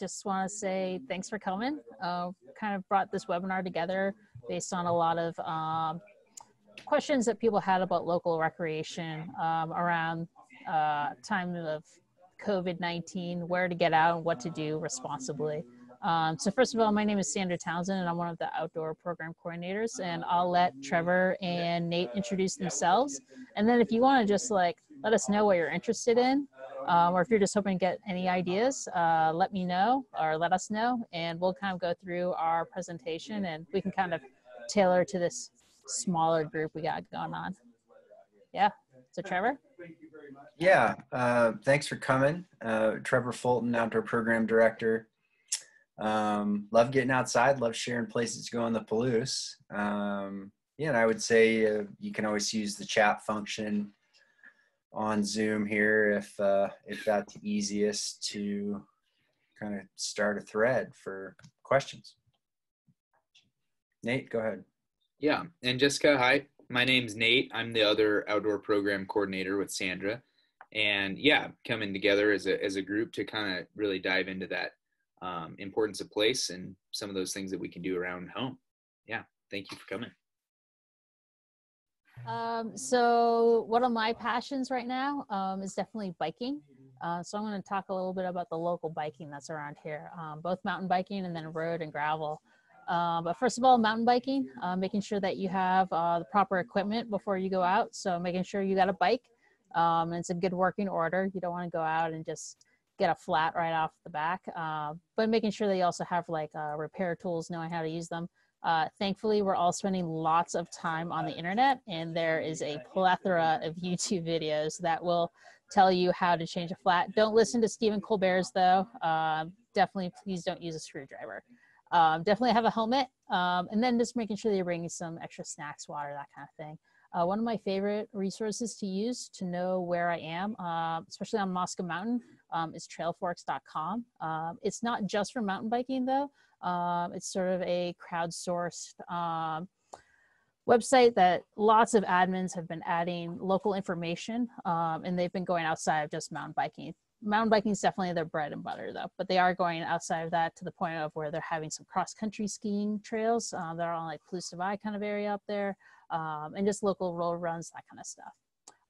just want to say thanks for coming. Uh, kind of brought this webinar together based on a lot of um, questions that people had about local recreation um, around uh, time of COVID-19, where to get out and what to do responsibly. Um, so first of all, my name is Sandra Townsend and I'm one of the outdoor program coordinators and I'll let Trevor and Nate introduce themselves. And then if you wanna just like, let us know what you're interested in um, or if you're just hoping to get any ideas, uh, let me know or let us know and we'll kind of go through our presentation and we can kind of tailor to this smaller group we got going on. Yeah, so Trevor? Thank you very much. Yeah, uh, thanks for coming. Uh, Trevor Fulton, Outdoor Program Director. Um, love getting outside, love sharing places to go on the Palouse. Um, yeah, and I would say uh, you can always use the chat function on Zoom here if uh, if that's easiest to kind of start a thread for questions. Nate, go ahead. Yeah, and Jessica, hi. My name's Nate. I'm the other outdoor program coordinator with Sandra, and yeah, coming together as a as a group to kind of really dive into that um, importance of place and some of those things that we can do around home. Yeah, thank you for coming. Um, so one of my passions right now um, is definitely biking. Uh, so I'm going to talk a little bit about the local biking that's around here, um, both mountain biking and then road and gravel. Uh, but first of all, mountain biking, uh, making sure that you have uh, the proper equipment before you go out. So making sure you got a bike um, and it's a good working order. You don't want to go out and just get a flat right off the back, uh, but making sure that you also have like uh, repair tools, knowing how to use them. Uh, thankfully, we're all spending lots of time on the internet, and there is a plethora of YouTube videos that will tell you how to change a flat. Don't listen to Stephen Colbert's though. Uh, definitely, please don't use a screwdriver. Um, definitely have a helmet, um, and then just making sure that you're bringing some extra snacks, water, that kind of thing. Uh, one of my favorite resources to use to know where I am, uh, especially on Moscow Mountain, um, is trailforks.com. Um, it's not just for mountain biking though. Um, it's sort of a crowdsourced um, website that lots of admins have been adding local information um, and they've been going outside of just mountain biking. Mountain biking is definitely their bread and butter though, but they are going outside of that to the point of where they're having some cross country skiing trails uh, that are on like Divide kind of area up there um, and just local road runs, that kind of stuff.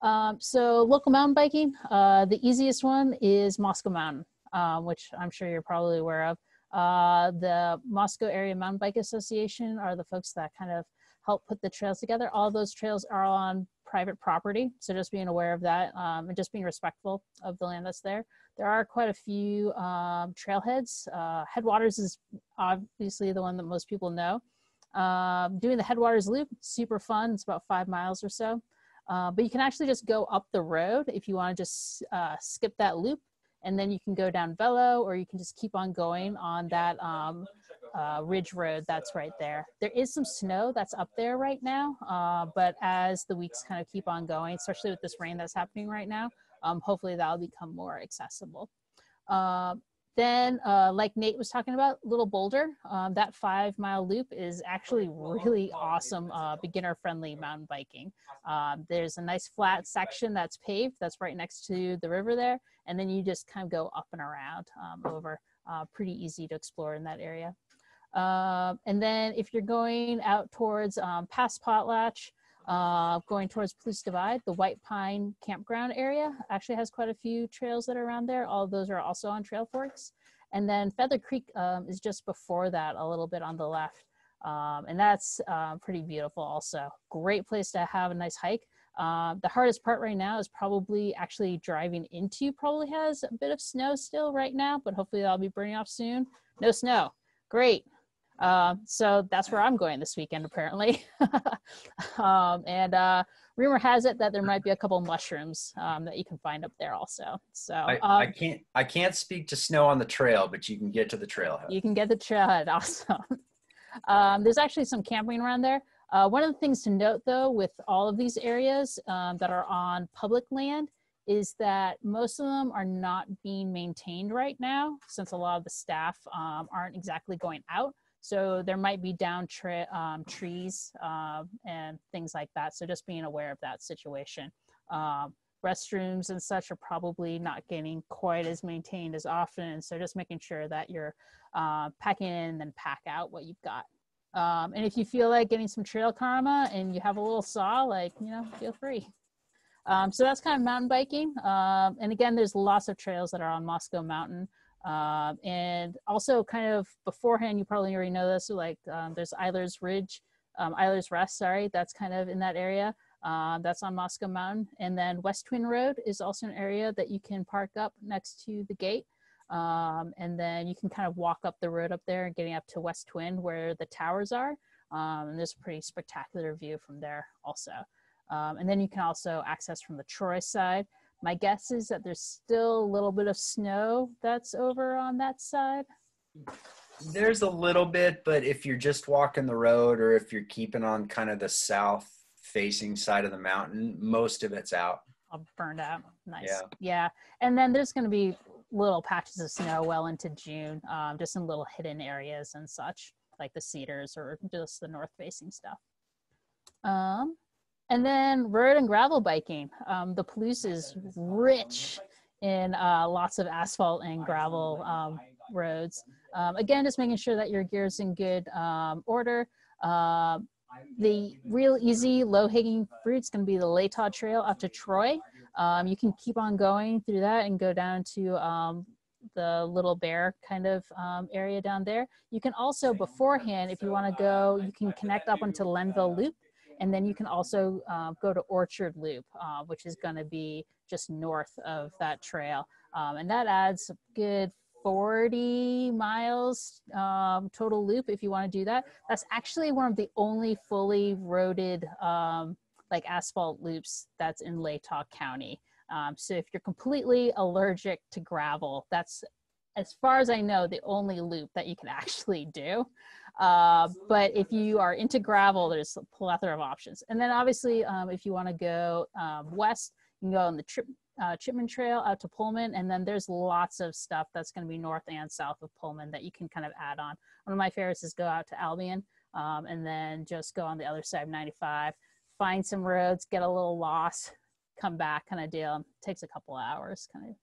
Um, so local mountain biking, uh, the easiest one is Moscow Mountain, um, which I'm sure you're probably aware of. Uh, the Moscow Area Mountain Bike Association are the folks that kind of help put the trails together. All those trails are on private property, so just being aware of that um, and just being respectful of the land that's there. There are quite a few um, trailheads. Uh, Headwaters is obviously the one that most people know. Um, doing the Headwaters Loop, super fun. It's about five miles or so. Uh, but you can actually just go up the road if you want to just uh, skip that loop and then you can go down Velo or you can just keep on going on that um, uh, ridge road that's right there. There is some snow that's up there right now, uh, but as the weeks kind of keep on going, especially with this rain that's happening right now, um, hopefully that'll become more accessible. Uh, then, uh, like Nate was talking about, Little Boulder, um, that five mile loop is actually really awesome, uh, beginner friendly mountain biking. Um, there's a nice flat section that's paved that's right next to the river there. And then you just kind of go up and around um, over. Uh, pretty easy to explore in that area. Uh, and then if you're going out towards um, past Potlatch, uh, going towards Palouse Divide, the White Pine campground area actually has quite a few trails that are around there. All of those are also on Trail Forks. And then Feather Creek um, is just before that, a little bit on the left. Um, and that's uh, pretty beautiful also. Great place to have a nice hike. Uh, the hardest part right now is probably actually driving into probably has a bit of snow still right now, but hopefully that'll be burning off soon. No snow. Great. Uh, so that's where I'm going this weekend, apparently. um, and uh, rumor has it that there might be a couple mushrooms um, that you can find up there also. So I, um, I, can't I can't speak to snow on the trail, but you can get to the trailhead. You can get the trailhead. Awesome. Um, there's actually some camping around there. Uh, one of the things to note, though, with all of these areas um, that are on public land, is that most of them are not being maintained right now, since a lot of the staff um, aren't exactly going out. So there might be down um, trees uh, and things like that. So just being aware of that situation. Um, restrooms and such are probably not getting quite as maintained as often. So just making sure that you're uh, packing in and then pack out what you've got. Um, and if you feel like getting some trail karma and you have a little saw, like, you know, feel free. Um, so that's kind of mountain biking. Um, and again, there's lots of trails that are on Moscow Mountain. Um, and also kind of beforehand, you probably already know this, like um, there's Idler's Ridge, um, Idler's Rest, sorry, that's kind of in that area. Uh, that's on Moscow Mountain. And then West Twin Road is also an area that you can park up next to the gate. Um, and then you can kind of walk up the road up there and getting up to West Twin where the towers are. Um, and there's a pretty spectacular view from there also. Um, and then you can also access from the Troy side. My guess is that there's still a little bit of snow that's over on that side. There's a little bit, but if you're just walking the road or if you're keeping on kind of the south facing side of the mountain, most of it's out. All burned out. Nice. Yeah. Yeah. And then there's going to be little patches of snow well into June, um, just in little hidden areas and such, like the cedars or just the north facing stuff. Um, and then road and gravel biking. Um, the Palouse is rich in uh, lots of asphalt and gravel um, roads. Um, again, just making sure that your gear is in good um, order. Uh, the real easy, low hanging fruit is going to be the Latah Trail up to Troy. Um, you can keep on going through that and go down to um, the Little Bear kind of um, area down there. You can also beforehand, if you want to go, you can connect up onto Lenville Loop. And then you can also uh, go to Orchard Loop, uh, which is going to be just north of that trail. Um, and that adds a good 40 miles um, total loop if you want to do that. That's actually one of the only fully roaded um, like asphalt loops that's in Latah County. Um, so if you're completely allergic to gravel, that's as far as I know, the only loop that you can actually do. Uh, but if you are into gravel, there's a plethora of options. And then obviously, um, if you want to go um, west, you can go on the Trip, uh, Chipman Trail out to Pullman. And then there's lots of stuff that's going to be north and south of Pullman that you can kind of add on. One of my favorites is go out to Albion um, and then just go on the other side of 95, find some roads, get a little lost, come back kind of deal. Takes a couple hours kind of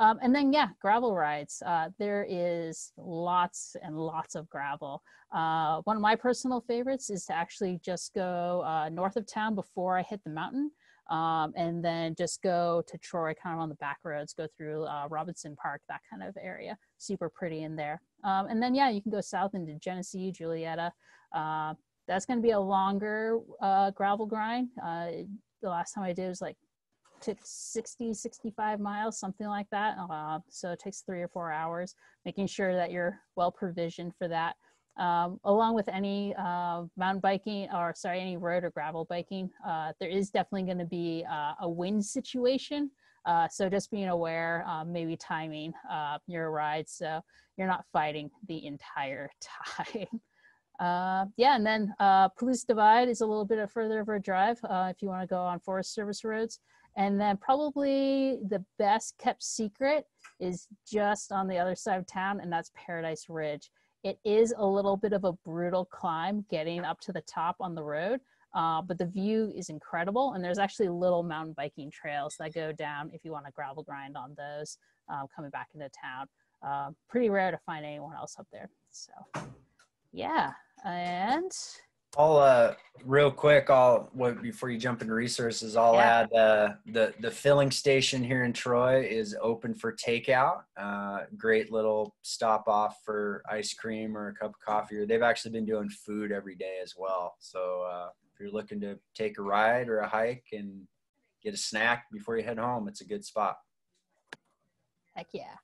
um, and then, yeah, gravel rides. Uh, there is lots and lots of gravel. Uh, one of my personal favorites is to actually just go uh, north of town before I hit the mountain. Um, and then just go to Troy, kind of on the back roads, go through uh, Robinson Park, that kind of area. Super pretty in there. Um, and then, yeah, you can go south into Genesee, Juliaetta. Uh, that's going to be a longer uh, gravel grind. the last time I did was like took 60, 65 miles, something like that. Uh, so it takes three or four hours, making sure that you're well provisioned for that. Um, along with any uh, mountain biking or sorry, any road or gravel biking, uh, there is definitely going to be uh, a wind situation. Uh, so just being aware, um, maybe timing uh, your ride so you're not fighting the entire time. Uh, yeah, and then uh, Palouse Divide is a little bit further of a drive uh, if you want to go on Forest Service roads. And then probably the best kept secret is just on the other side of town, and that's Paradise Ridge. It is a little bit of a brutal climb getting up to the top on the road, uh, but the view is incredible. And there's actually little mountain biking trails that go down if you want to gravel grind on those uh, coming back into town. Uh, pretty rare to find anyone else up there. So, yeah. And I'll uh real quick. I'll what before you jump into resources. I'll Yeah. add uh, the the filling station here in Troy is open for takeout. Uh, great little stop off for ice cream or a cup of coffee. Or they've actually been doing food every day as well. So uh, if you're looking to take a ride or a hike and get a snack before you head home, it's a good spot. Heck yeah.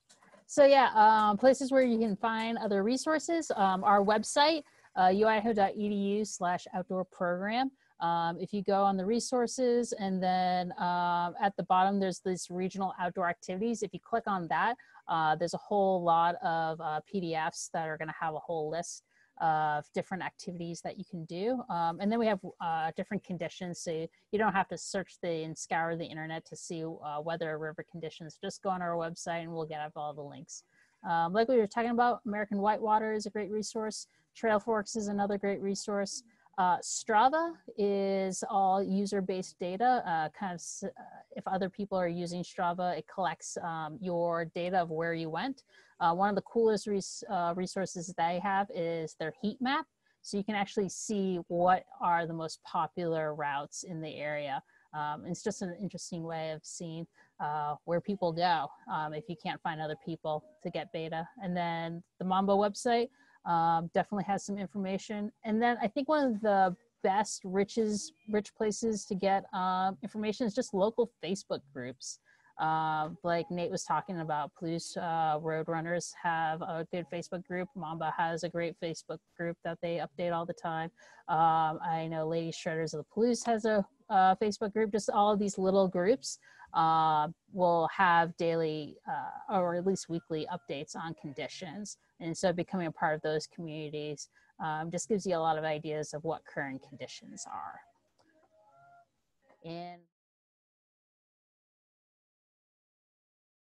So yeah, um, places where you can find other resources. Um, our website, uh, uidaho.edu slash outdoor program. Um, if you go on the resources and then um, at the bottom, there's this regional outdoor activities. If you click on that, uh, there's a whole lot of uh, PDFs that are gonna have a whole list of different activities that you can do. Um, and then we have uh, different conditions. So you don't have to search the and scour the internet to see uh, weather river conditions. Just go on our website and we'll get up all the links. Um, like we were talking about, American Whitewater is a great resource. Trail Forks is another great resource. Uh, Strava is all user-based data. Uh, kind of, uh, if other people are using Strava, it collects um, your data of where you went. Uh, one of the coolest res uh, resources they have is their heat map. So you can actually see what are the most popular routes in the area. Um, it's just an interesting way of seeing uh, where people go um, if you can't find other people to get beta. And then the Mamba website um, definitely has some information. And then I think one of the best riches, rich places to get um, information is just local Facebook groups. Uh, like Nate was talking about, Palouse uh, Roadrunners have a good Facebook group. Mamba has a great Facebook group that they update all the time. Um, I know Lady Shredders of the Palouse has a uh, Facebook group. Just all of these little groups uh, will have daily uh, or at least weekly updates on conditions. And so becoming a part of those communities um, just gives you a lot of ideas of what current conditions are. And